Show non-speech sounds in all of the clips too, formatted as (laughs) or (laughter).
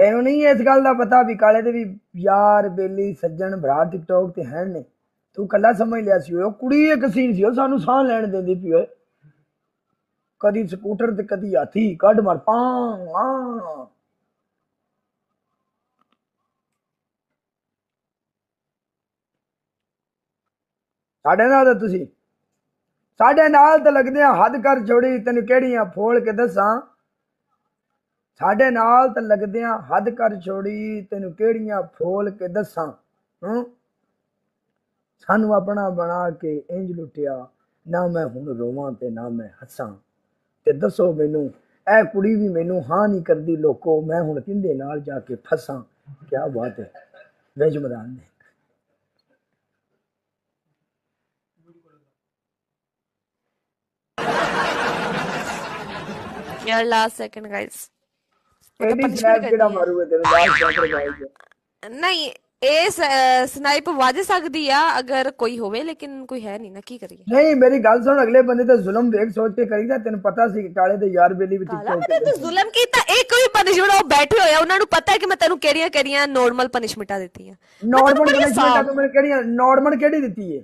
ਤੈਨੂੰ ਨਹੀਂ ਇਸ ਗੱਲ ਦਾ ਪਤਾ ਵੀ ਕਾਲੇ ਦੇ ਵੀ ਯਾਰ ਬੇਲੀ ਸੱਜਣ ਭਰਾ ਟਿਕਟੋਕ ਤੇ ਹੈ ਨੇ ਤੂੰ ਕੱਲਾ ਸਮਝ ਲਿਆ ਸੀ ਉਹ ਕੁੜੀ ਇੱਕ ਸੀਨ ਸੀ, ਉਹ ਸਾਨੂੰ ਸਾਹ ਲੈਣ ਦਿੰਦੀ ਪਈ ਓਏ। ਕਦੀ ਸਕੂਟਰ ਤੇ ਕਦੀ ਹਾਥੀ, ਕੱਢ ਮਾਰ, ਪਾਂ ਆ ਸਾਡੇ ਨਾਲ ਤਾਂ ਤੁਸੀਂ, ਸਾਡੇ ਨਾਲ ਤਾਂ ਲੱਗਦੇ ਆ ਹੱਦ ਕਰ ਛੋੜੀ ਤੈਨੂੰ ਕਿਹੜੀਆਂ ਫੋਲ ਕੇ ਦੱਸਾਂ। साढ़े नाल तो लगद हद कर छोड़ी तेन केड़िया फोल के दसा सू अपना बना के इंज लुटिया ना मैं हूँ रोव ते ना मैं हसा ते दसो मैनू ए कुड़ी भी मैनू हाँ नहीं करती लोगो मैं हूँ कि जाके फसा क्या बात है वेज ने यार लास्ट सेकंड गाइस ਇਹਦੀ ਸਨੈਪ ਕਿਹੜਾ ਮਾਰੂਗਾ ਤੈਨੂੰ? ਬਾਹਰ ਸੈਂਟਰ ਜਾਏਗਾ ਨਹੀਂ ਇਹ ਸਨਾਈਪ ਵੱਜ ਸਕਦੀ ਆ ਅਗਰ ਕੋਈ ਹੋਵੇ ਲੇਕਿਨ ਕੋਈ ਹੈ ਨਹੀਂ ਨਾ ਕੀ ਕਰੀਏ? ਨਹੀਂ ਮੇਰੀ ਗੱਲ ਸੁਣ ਅਗਲੇ ਬੰਦੇ ਤੇ ਜ਼ੁਲਮ ਵੇਖ ਸੋਚ ਕੇ ਕਰੀਦਾ ਤੈਨੂੰ ਪਤਾ ਸੀ ਕਿ ਕਾਲੇ ਦੇ ਯਾਰ ਬੇਲੀ ਵੀ ਟਿਕਟੋਕ ਮੈਂ ਤੇ ਜ਼ੁਲਮ ਕੀਤਾ ਇਹ ਕੋਈ ਪਨਿਸ਼ਮੈਂਟ ਉਹ ਬੈਠੇ ਹੋਇਆ ਉਹਨਾਂ ਨੂੰ ਪਤਾ ਹੈ ਕਿ ਮੈਂ ਤੈਨੂੰ ਕਿਹੜੀਆਂ ਕਿਹੜੀਆਂ ਨਾਰਮਲ ਪਨਿਸ਼ਮੈਂਟਾਂ ਦਿੱਤੀਆਂ ਨਾਰਮਲ ਪਨਿਸ਼ਮੈਂਟ ਤੂੰ ਮੈਨੂੰ ਕਿਹੜੀਆਂ ਨਾਰਮਲ ਕਿਹੜੀ ਦਿੱਤੀ ਏ?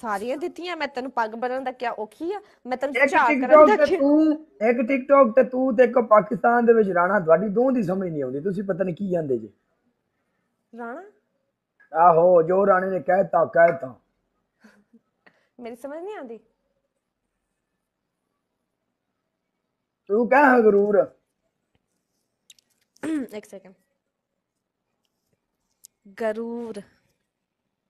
ਸਾਰੀਆਂ ਦਿੱਤੀਆਂ ਮੈਂ ਤੈਨੂੰ ਪੱਗ ਬੰਨਣ ਦਾ ਕਿਆ ਔਖੀ ਆ? ਮੈਂ ਤੈਨੂੰ ਇੱਕ ਝਾਕ ਕਰਨ ਟਿਕਟੋਕ ਦਾ ਤੇ ਤੂੰ ਇੱਕ ਟਿਕਟੋਕ ਤੇ ਤੂੰ ਤੇ ਇੱਕ ਪਾਕਿਸਤਾਨ ਦੇ ਵਿੱਚ ਰਾਣਾ ਤੁਹਾਡੀ ਦੋਹਾਂ ਦੀ ਸਮਝ ਨਹੀਂ ਆਉਂਦੀ ਤੁਸੀਂ ਪਤਾ ਨਹੀਂ ਕੀ ਜਾਂਦੇ ਜੇ। ਰਾਣਾ? ਆਹੋ ਜੋ ਰਾਣੇ ਨੇ ਕਹਿਤਾ ਕਹਿਤਾ। ਮੇਰੀ ਸਮਝ ਨਹੀਂ ਆਉਂਦੀ। ਤੂੰ ਕਹਿ ਗਰੂਰ ਇੱਕ ਸੈਕਿੰਡ ਗਰੂਰ।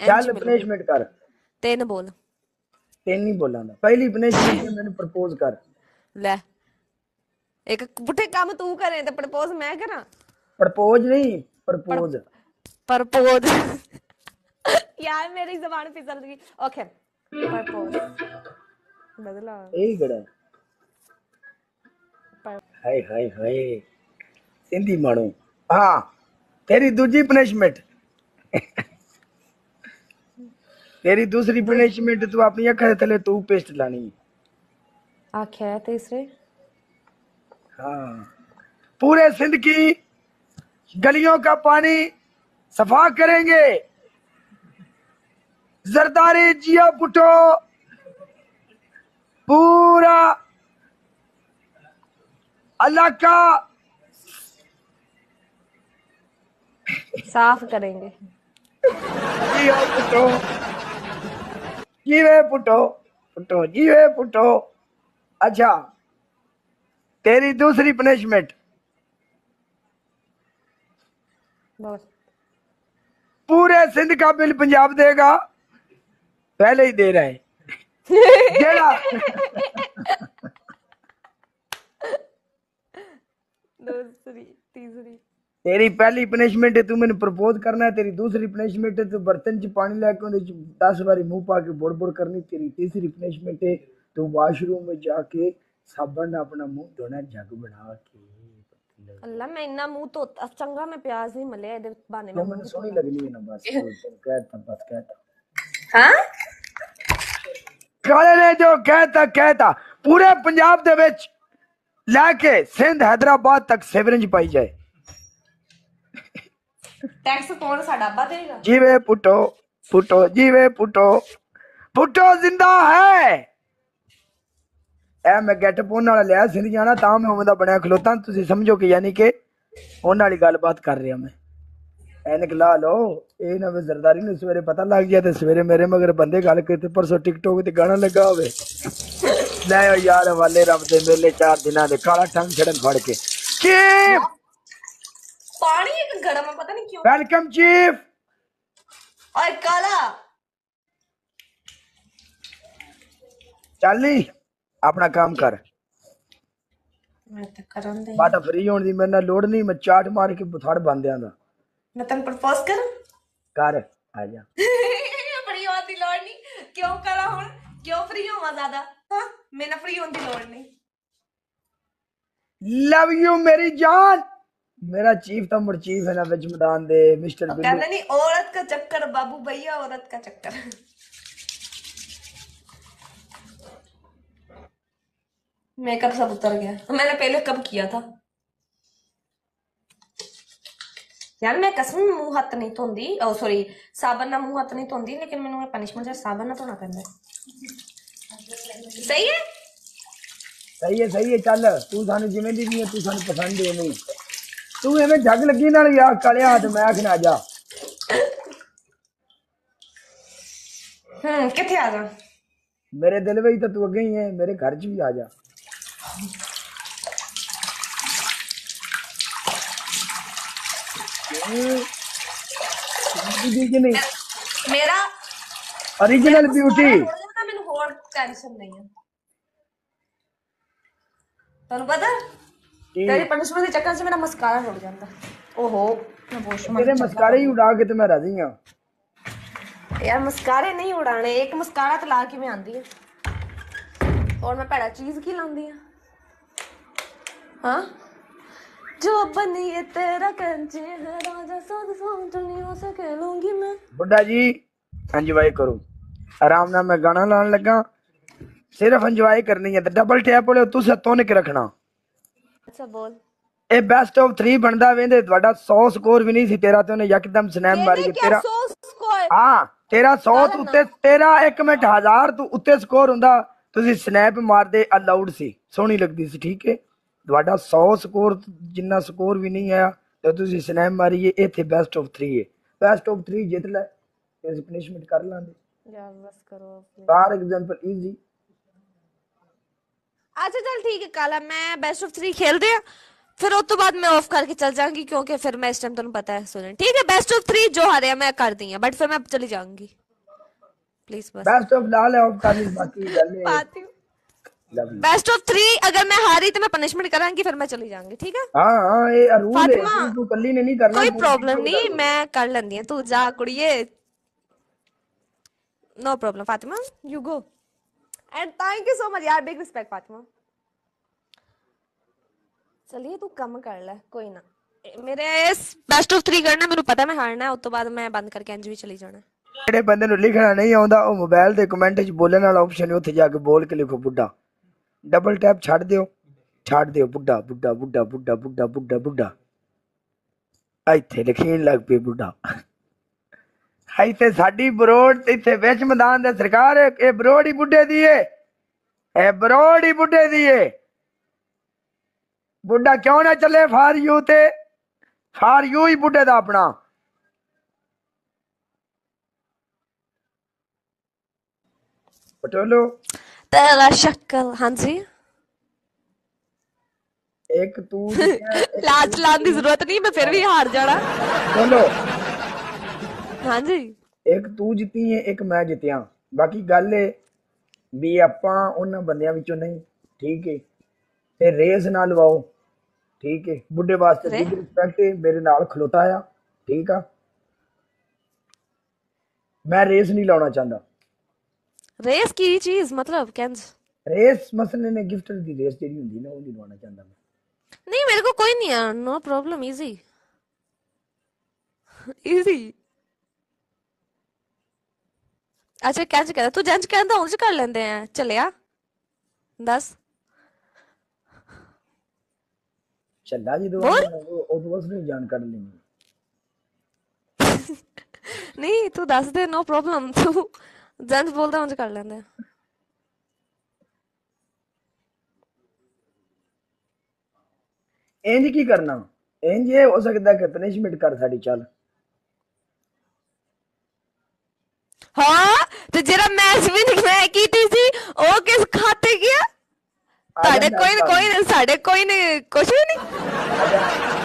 ਚੱਲ ਪਨਿਸ਼ਮੈਂਟ ਕਰ ਤਿੰਨ ਬੋਲ ਤੈਨੂੰ ਨਹੀਂ ਬੋਲਾਂਗਾ ਪਹਿਲੀ ਪਨਿਸ਼ਮੈਂਟ ਮੈਨੂੰ ਪ੍ਰਪੋਜ਼ ਕਰ ਲੈ ਇੱਕ ਪੁੱਠੇ ਕੰਮ ਤੂੰ ਕਰੇ ਤੇ ਪ੍ਰਪੋਜ਼ ਮੈਂ ਕਰਾਂ ਪ੍ਰਪੋਜ਼ ਨਹੀਂ ਪ੍ਰਪੋਜ਼ ਪ੍ਰਪੋਜ਼ ਯਾਰ ਮੇਰੀ ਜ਼ਬਾਨ ਫਿਸਲ ਗਈ ਓਕੇ ਪ੍ਰਪੋਜ਼ ਬਦਲਾ ਇਹ ਕਿਹੜਾ ਹੈ? ਪਰ- ਹਾਏ ਹਾਏ ਹਾਏ ਸਿੰਧੀ ਮਾਣੋ ਹਾਂ ਤੇਰੀ तेरी दूसरी पनिशमेंट तू अपनी अखर थले तू पेस्ट लानी। आखे तीसरे? हाँ। पूरे सिंध की गलियों का पानी सफ़ा करेंगे। जरदारी जिया पुटो। पूरा अल्लाह का साफ़ करेंगे। जीवे पुटो पुटो जीवे पुटो। अच्छा तेरी दूसरी पनिशमेंट पूरे सिंध का बिल पंजाब देगा। पहले ही दे रहा है (laughs) जेड़ा दूसरी तीसरी तेरी पहली पनिशमेंट है तू मैंने प्रपोज करना है तेरी दूसरी पनिशमेंट है तू बर्तन च पानी लैके दस बारी मुँह पा के बुड़ बुड़ करनी तेरी तीसरी पनिशमेंट है तू वाशरूम में जाके साबन अपना मुँह धोना जग बना के अल्लाह मैं इतना मुँह तो चंगा मैं प्याज नहीं मले इधर बाने में। मैंने सोनी लगनी है ना बस (laughs) कहता बस कहता हाँ? काले ने जो कहता कहता पूरे पंजाब के बीच लाके सिंध हैदराबाद तक ਤੱਕ पाई जाए। ਟੈਕਸ ਕੌਣ ਸਾਡਾ ਅੱਬਾ ਦੇਗਾ ਜੀਵੇ ਪੁੱਟੋ ਪੁੱਟੋ ਜੀਵੇ ਪੁੱਟੋ ਪੁੱਟੋ ਜ਼ਿੰਦਾ ਹੈ ਐ ਮੈਂ ਗੈਟ ਪੋਨ ਨਾਲ ਲਿਆ ਸਿੰਧ ਜਾਣਾ ਤਾਂ ਮੈਂ ਉਵੇਂ ਦਾ ਬਣਿਆ ਖਲੋਤਾ ਤੁਸੀਂ ਸਮਝੋ ਕਿ ਯਾਨੀ ਕਿ ਉਹਨਾਂ ਵਾਲੀ ਗੱਲਬਾਤ ਕਰ ਰਿਹਾ ਮੈਂ ਐਨਕ ਲਾ ਲਓ ਇਹ ਨਾ ਜ਼ਰਦਾਰੀ ਨੂੰ ਸਵੇਰੇ ਪਤਾ ਲੱਗ ਗਿਆ ਤੇ ਸਵੇਰੇ ਮੇਰੇ ਮਗਰ ਬੰਦੇ ਗੱਲ ਕੀਤੇ ਪਰਸੋਂ ਟਿਕਟੋਕ ਤੇ ਗਾਣਾ ਲੱਗਾ ਹੋਵੇ ਲੈ ਯਾਰ ਵਾਲੇ ਰੱਬ ਦੇ ਮੇਲੇ ਚਾਰ ਦਿਨਾਂ ਦੇ ਕਾਲਾ ਟੰਗ ਛੜਨ ਫੜ ਕੇ ਕੀ पानी एक गर्म है पता नहीं क्यों। Welcome chief. और काला। चाली अपना काम कर। तो बाटा फ्री होने की मेरे लोड़ नहीं मैं चाट मार के बुथाड़ बन दिया ना मैं तन प्रपोज कर? कर आ जा। (laughs) फ्री होने की लोड़ नहीं। क्यों करा हुन? क्यों फ्री होवा ज़्यादा? हाँ मैं फ्री होने की लोड़ नहीं। लव यू मेरी जान। मेरा चीफ था मुर्चीफ है ना विच मैदान दे मिस्टर कहना नहीं औरत का चक्कर बाबू भैया औरत का चक्कर। मेकअप सब उतर गया। मैंने पहले कब किया था? यार मैं कसम मुँह हाथ नहीं धोंदी। ओ सॉरी साबन ना मुँह हाथ नहीं धोंदी लेकिन मैंने पनिशमेंट तो है साबन ना धोना पैंदा सही है? सही है सही है चल। तू सानू जिवें दी तू सानू पसंद है नहीं। ਤੂੰ ਐਵੇਂ ਝੱਗ ਲੱਗੀ ਨਾਲ ਵਿਆਹ ਕਾਲਿਆ ਹੱਥ ਮੈਂ ਆਖਣਾ ਜਾ ਹੂੰ ਕਿੱਥੇ ਆ ਜਾ ਮੇਰੇ ਦਿਲ ਵਿੱਚ ਤਾਂ ਤੂੰ ਅੱਗੇ ਹੀ ਹੈ ਮੇਰੇ ਘਰ 'ਚ ਵੀ ਆ ਜਾ ਬਿਊਟੀ ਨਹੀਂ ਮੇਰਾ ओरिजिनल ब्यूटी ਹੋ ਜਾਂਦਾ ਮੈਨੂੰ ਹੋਰ ਟੈਨਸ਼ਨ ਨਹੀਂ ਹੈ ਤੁਹਾਨੂੰ ਪਤਾ तेरी पनिशमेंट के चक्कर से मेरा मस्कारा टूट जाता। ओहो मैं वॉशरूम तेरे मस्कारे ही उड़ा के तो मैं राज़ी हाँ यार मस्कारे नहीं उड़ाने एक मस्कारा तो ला के मैं आंदी है। और मैं भैड़ा चीज़ की लांदी हाँ। हाँ? जो बनिए तेरा कंचे है राजा सद समझनियों से खेलूँगी मैं। बुड्ढा जी एंजॉय करो। आराम ना मैं गाना लाने लगा। सिर्फ़ एंजॉय करनी है डबल टैप वाले तू सत्तों ने के रखना। ਅੱਛਾ ਬੋਲ। ਇਹ ਬੈਸਟ ਆਫ 3 ਬਣਦਾ ਵੇਂਦੇ ਤੁਹਾਡਾ 100 ਸਕੋਰ ਵੀ ਨਹੀਂ ਸੀ ਤੇਰਾ ਤੇ ਉਹਨੇ ਯਕਦਮ ਸਨੈਮ ਮਾਰੀ ਕਿ ਤੇਰਾ 100 ਸਕੋਰ ਹਾਂ ਤੇਰਾ 100 ਤੋਂ ਉੱਤੇ ਤੇਰਾ 1 ਮਿੰਟ 1000 ਤੋਂ ਉੱਤੇ ਸਕੋਰ ਹੁੰਦਾ ਤੁਸੀਂ ਸਨੈਪ ਮਾਰਦੇ ਅਲਾਉਡ ਸੀ। ਸੋਹਣੀ ਲੱਗਦੀ ਸੀ ਠੀਕ ਹੈ? ਤੁਹਾਡਾ 100 ਸਕੋਰ ਜਿੰਨਾ ਸਕੋਰ ਵੀ ਨਹੀਂ ਆਇਆ ਤੇ ਤੁਸੀਂ ਸਨੈਪ ਮਾਰੀਏ ਇੱਥੇ ਬੈਸਟ ਆਫ 3 ਹੈ। ਬੈਸਟ ਆਫ 3 ਜਿੱਤ ਲੈ ਇਸ ਪਨਿਸ਼ਮੈਂਟ ਕਰ ਲਾਂਦੇ ਯਾਰ ਬਸ ਕਰੋ ਫਾਰ ਐਗਜ਼ਾਮਪਲ ਈਜ਼ੀ अच्छा चल ठीक है कल मैं बेस्ट ऑफ़ थ्री खेल रही हूँ। फिर उस तो बाद मैं ऑफ़ करके चल जाऊँगी क्योंकि फिर मैं इस टाइम तुम्हें पता है सुन। ठीक है बेस्ट ऑफ़ थ्री जो हारे मैं कर दी है बट फिर मैं चली जाऊँगी। प्लीज़ बस। बेस्ट ऑफ़ लाल है ऑफ़ करनी बाकी बेस्ट ऑफ़ थ्री अगर मैं हारी तो मैं पनिशमेंट करांगी फिर मैं चली जाऊँगी ठीक है? हाँ हाँ ये रूल है तू कल्ली ने नहीं करना कोई प्रॉब्लम नहीं मैं कर लेंगी तू जा कुड़िए। No problem Fatima you go and thank you so much यार बिग रिस्पेक्ट फातिमा चलिए तू कम कर ले कोई ना ए- मेरे इस बेस्ट ऑफ थ्री करना मेनू पता मैं हारना है उस तो बाद मैं बंद करके इंज भी चली जाना है ਜਿਹੜੇ ਬੰਦੇ ਨੂੰ ਲਿਖਣਾ ਨਹੀਂ ਆਉਂਦਾ ਉਹ ਮੋਬਾਈਲ ਦੇ ਕਮੈਂਟ 'ਚ ਬੋਲਣ ਵਾਲਾ ਆਪਸ਼ਨ ਹੈ ਉੱਥੇ ਜਾ ਕੇ ਬੋਲ ਕੇ ਲਿਖੋ ਬੁੱਢਾ ਡਬਲ ਟੈਪ ਛੱਡ ਦਿਓ ਛੱਡ ਦਿਓ ਬੁੱਢਾ ਬੁੱਢਾ ਬੁੱਢਾ ਬੁੱਢਾ ਬੁੱਢਾ ਬੁੱਢਾ ਬੁੱਢਾ ਇੱਥੇ ਲਿਖੀਣ ਲੱਗ ਪਈ ਬੁੱਢਾ ਇੱਥੇ ਸਾਡੀ ਬਰੋਡ ਇੱਥੇ ਵਿੱਚ ਮੈਦਾਨ ਦੇ ਸਰਕਾਰ ਇਹ ਬਰੋਡ ਹੀ ਬੁੱਢੇ ਦੀ ਏ ਇਹ ਬਰੋਡ ਹੀ ਬੁੱਢੇ ਦੀ ਏ ਬੁੱਢਾ ਕਿਉਂ ਨਾ ਚੱਲੇ ਫਾਰ ਯੂ ਤੇ ਫਾਰ ਯੂ ਹੀ ਬੁੱਢੇ ਦਾ ਆਪਣਾ ਪਟੋਲੋ तेरा शक्ल हाँ जी ਇੱਕ ਤੂੰ ਜਿੱਤਿਆ, ਇੱਕ लाज लाने की जरूरत नहीं मैं फिर भी हार जाना ਬੋਲੋ हाँ जी ਇੱਕ ਤੂੰ ਜਿੱਤੀ ਹੈ ਇੱਕ ਮੈਂ ਜਿੱਤਿਆ ਬਾਕੀ ਗੱਲ ਏ ਵੀ ਆਪਾਂ ਉਹਨਾਂ ਬੰਦਿਆਂ ਵਿੱਚੋਂ ਨਹੀਂ ਠੀਕ ਹੈ ਤੇ ਰੇਸ ਨਾ ਲਵਾਓ ਠੀਕ ਹੈ ਬੁੱਢੇ ਵਾਸਤੇ ਰੇ- ਬਿਗ ਰਿਸਪੈਕਟ ਹੈ ਮੇਰੇ ਨਾਲ ਖਲੋਤਾ ਆ ਠੀਕ ਆ ਮੈਂ ਰੇਸ ਨਹੀਂ ਲਾਉਣਾ ਚਾਹੁੰਦਾ रेस की चीज मतलब कैंस ਰੇਸ ਮਸਲੇ ਨੇ ਗਿਫਟ ਦੀ ਰੇਸ ਜਿਹੜੀ ਹੁੰਦੀ ਨਾ ਉਹ ਨਹੀਂ ਲਵਾਉਣਾ ਚਾਹੁੰਦਾ ਮੈਂ नहीं मेरे को कोई नहीं है नो प्रॉब्लम इजी इजी ਅੱਛਾ ਕੰਜ ਕਹਿੰਦਾ ਤੂੰ ਜੰਜ ਕਹਿੰਦਾ ਉਂਝ ਕਰ ਲੈਂਦੇ ਆ। ਚੱਲਿਆ। ਦੱਸ। ਚੱਲਾ ਜਦੋਂ ਹੋਰ? ਉਦੋਂ ਬਸ ਨੂੰ ਜਾਣ ਕੱਢ ਲੈਣੀ। ਨਹੀਂ ਤੂੰ ਦੱਸ ਦੇ ਨੋ ਪ੍ਰੋਬਲਮ ਤੂੰ ਜੰਜ ਬੋਲਦਾ ਉਂਝ ਕਰ ਲੈਂਦੇ ਆ। ਇੰਜ ਕੀ ਕਰਨਾ? ਇੰਜ ਇਹ ਹੋ ਸਕਦਾ ਕਿ ਪਨਿਸ਼ਮੈਂਟ ਕਰ ਸਾਡੀ ਚੱਲ। ਹਾਂ तो जेरा मैच विनिंग मैं की थी सी ओ किस खाते गया साडे कोई कोई साडे कोई ने कुछ भी नहीं ਆਜਾ